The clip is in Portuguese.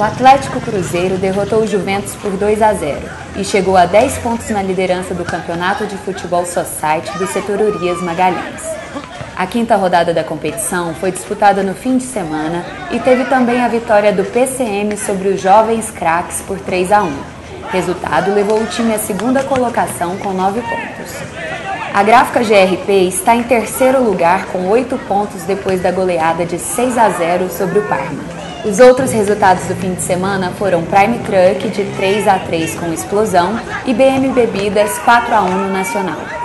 O Atlético Cruzeiro derrotou o Juventus por 2 a 0 e chegou a 10 pontos na liderança do Campeonato de Futebol Society do setor Urias Magalhães. A quinta rodada da competição foi disputada no fim de semana e teve também a vitória do PCM sobre os Jovens Craques por 3 a 1. Resultado levou o time à segunda colocação com 9 pontos. A gráfica GRP está em terceiro lugar com 8 pontos depois da goleada de 6 a 0 sobre o Parma. Os outros resultados do fim de semana foram Prime Truck de 3 a 3 com explosão e BM Bebidas 4 a 1 no Nacional.